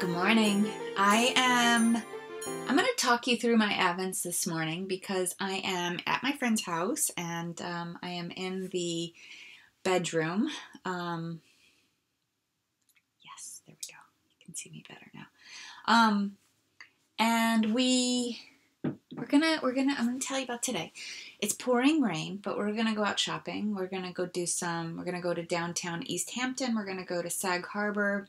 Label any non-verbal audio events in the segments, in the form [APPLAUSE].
Good morning. I am. I'm going to talk you through my advents this morning because I am at my friend's house and um, I am in the bedroom. Um, yes, there we go. You can see me better now. Um, and we we're gonna we're gonna I'm gonna tell you about today. It's pouring rain, but we're gonna go out shopping. We're gonna go do some. We're gonna go to downtown East Hampton. We're gonna go to Sag Harbor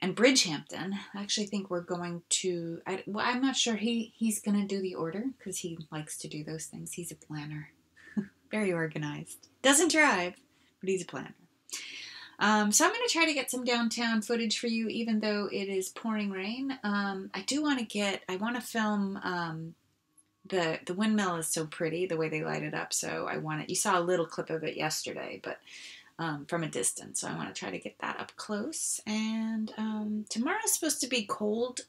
and Bridgehampton. I actually think we're going to. I, well, I'm not sure he he's gonna do the order because he likes to do those things. He's a planner, [LAUGHS] very organized. Doesn't drive, but he's a planner. Um, so I'm going to try to get some downtown footage for you, even though it is pouring rain. Um, I do want to get. I want to film. Um, the the windmill is so pretty the way they light it up. So I want it. You saw a little clip of it yesterday, but um, from a distance. So I want to try to get that up close. And um, tomorrow's supposed to be cold,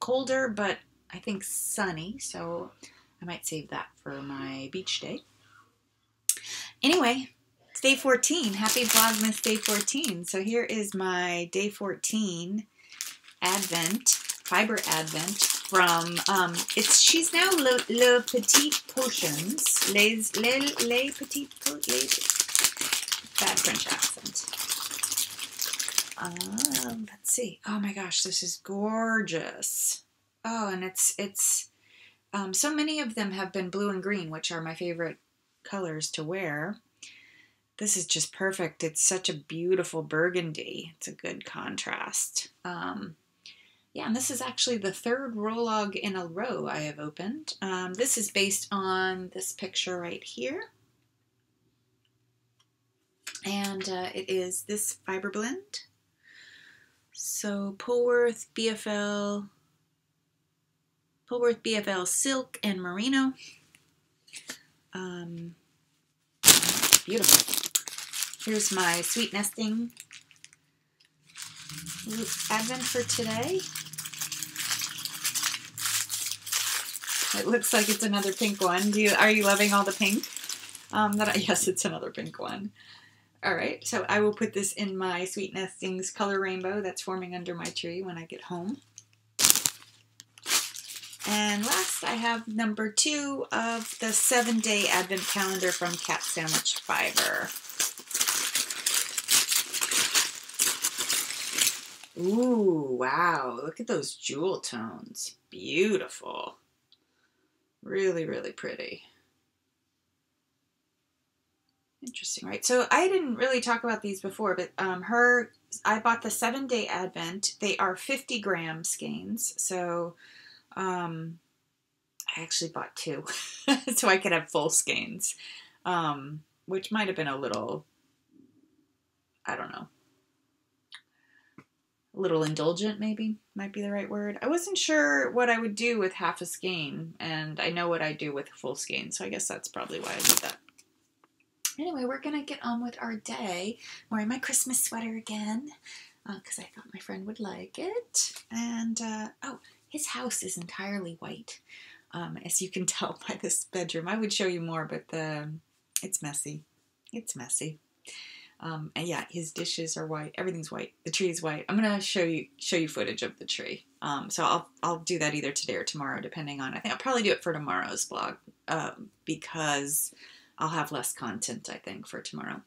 colder, but I think sunny. So I might save that for my beach day. Anyway, it's day 14. Happy Vlogmas day 14. So here is my day 14 Advent, fiber Advent from, um, it's, she's now Le, Le Petit Potions, Les, Les, Les Petit Les, bad French accent. Um, let's see. Oh my gosh, this is gorgeous. Oh, and it's, it's, um, so many of them have been blue and green, which are my favorite colors to wear. This is just perfect. It's such a beautiful burgundy. It's a good contrast. Um, yeah, and this is actually the third rolag in a row I have opened. Um, this is based on this picture right here. And uh, it is this fiber blend. So Polworth, BFL, Polworth, BFL Silk and Merino. Um, beautiful. Here's my sweet nesting advent for today. It looks like it's another pink one. Do you are you loving all the pink? Um, that I, [LAUGHS] yes, it's another pink one. All right, so I will put this in my Sweet Nestings color rainbow that's forming under my tree when I get home. And last, I have number two of the seven day advent calendar from Cat Sandwich Fiber. Ooh, wow. Look at those jewel tones. Beautiful. Really, really pretty. Interesting, right? So I didn't really talk about these before, but um, her, I bought the seven day advent. They are 50 gram skeins. So um, I actually bought two [LAUGHS] so I could have full skeins, um, which might have been a little, I don't know, a little indulgent, maybe might be the right word. I wasn't sure what I would do with half a skein, and I know what I do with full skein, so I guess that's probably why I did that. Anyway, we're gonna get on with our day. I'm wearing my Christmas sweater again because uh, I thought my friend would like it. And uh, oh, his house is entirely white, um, as you can [LAUGHS] tell by this bedroom. I would show you more, but the it's messy. It's messy. Um, and yeah, his dishes are white. Everything's white. The tree is white. I'm gonna show you show you footage of the tree. Um, so I'll I'll do that either today or tomorrow, depending on. I think I'll probably do it for tomorrow's vlog uh, because I'll have less content. I think for tomorrow.